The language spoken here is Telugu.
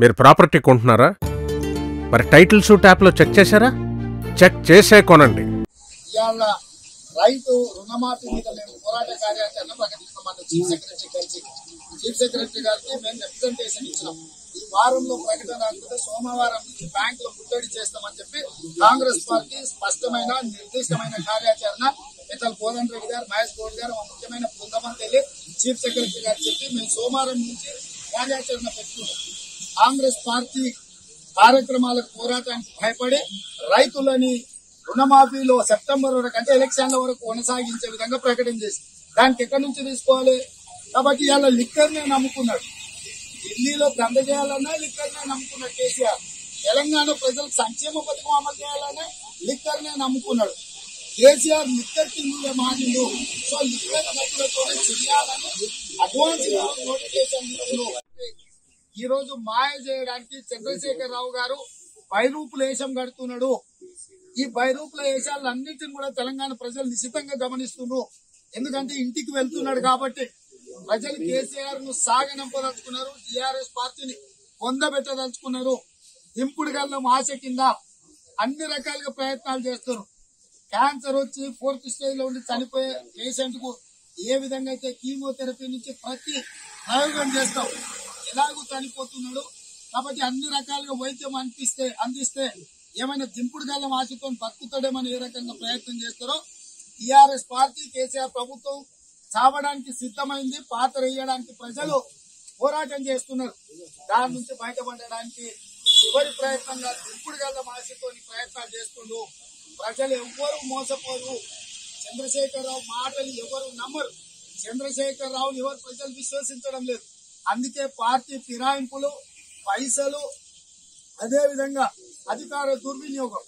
మీరు ప్రాపర్టీ కొంటున్నారా? మరి టైటిల్స్ ట్యాప్లో చెక్ చేశారా? చెక్ చేసే కొనండి. ఇవాళ రైతు రుణమాఫీ మీద మేము పోరాట కార్యాచరణ ప్రకటిస్తామన్న చీఫ్ సెక్రటరీ కలిసి చీఫ్ సెక్రటరీ గారికి మేము రిప్రజెంటేషన్ ఇచ్చినాం. ఈ వారంలో ప్రకటన అనుకుంటే సోమవారం నుంచి బ్యాంకులో ముట్టడి చేస్తామని చెప్పి కాంగ్రెస్ పార్టీ స్పష్టమైన నిర్దిష్టమైన కార్యాచరణ ఇతర కోదండ రెడ్డి గారు మహేష్ గౌడ్ గారు మా ముఖ్యమైన బృందమని తెలియ చీఫ్ సెక్రటరీ గారు చెప్పి మేము సోమవారం నుంచి కార్యాచరణ పెట్టుకుంటాం కాంగ్రెస్ పార్టీ కార్యక్రమాలకు పోరాటానికి భయపడి రైతులని రుణమాఫీలో సెప్టెంబర్ వరకు అంటే ఎలక్షన్ల వరకు కొనసాగించే విధంగా ప్రకటన చేసి దానికి ఎక్కడి నుంచి తీసుకోవాలి? కాబట్టి ఇవాళ లిక్కర్నే నమ్ముకున్నాడు. ఢిల్లీలో దంద చేయాలన్నా లిక్కర్నే నమ్ముకున్నాడు కేసీఆర్. తెలంగాణ ప్రజలకు సంక్షేమ పథకం అమలు చేయాలన్నా లిక్కర్నే నమ్ముకున్నాడు. కేసీఆర్ లిక్కర్ కింద మారిండు. సో లిక్కర్ డబ్బులతో చేయాలని అడ్వాన్స్ నోటిఫికేషన్ ఈ రోజు మాయ చేయడానికి చంద్రశేఖర్ రావు గారు బైరూపుల వేషం కడుతున్నాడు. ఈ బైరూపుల వేషాలన్నింటిని కూడా తెలంగాణ ప్రజలు నిశ్చితంగా గమనిస్తున్నారు. ఎందుకంటే ఇంటికి వెళ్తున్నాడు కాబట్టి ప్రజలు కేసీఆర్ను సాగనంపదలుచుకున్నారు టిఆర్ఎస్ పార్టీని పొందబెట్టదలుచుకున్నారు. దింపుడు గల్లం ఆశ కింద అన్ని రకాలుగా ప్రయత్నాలు చేస్తున్నారు. క్యాన్సర్ వచ్చి ఫోర్త్ స్టేజ్లో ఉండి చనిపోయే పేషెంట్కు ఏ విధంగా అయితే కీమోథెరపీ నుంచి ప్రతి ప్రయోగం చేస్తాం. ఎలాగూ చనిపోతున్నాడు. కాబట్టి అన్ని రకాలుగా వైద్యం అనిపిస్తే అందిస్తే ఏమైనా దింపుడు గల్లం ఆశతో బతుకుతాడేమని ఏ రకంగా ప్రయత్నం చేస్తారో టీఆర్ఎస్ పార్టీ కేసీఆర్ ప్రభుత్వం చావడానికి సిద్ధమైంది. పాత్ర వేయడానికి ప్రజలు పోరాటం చేస్తున్నారు. దాని నుంచి బయటపడడానికి చివరి ప్రయత్నంగా దింపుడు గల్లం ఆశతో ప్రయత్నాలు చేస్తుండ్రు ప్రజలు ఎవ్వరు మోసపోరు. చంద్రశేఖరరావు మాటలు ఎవరు నమ్మరు. చంద్రశేఖరరావుని ఎవరు ప్రజలు విశ్వసించడం లేదు. అందుకే పార్టీ ఫిరాయింపులు పైసలు అదే విధంగా అధికార దుర్వినియోగం.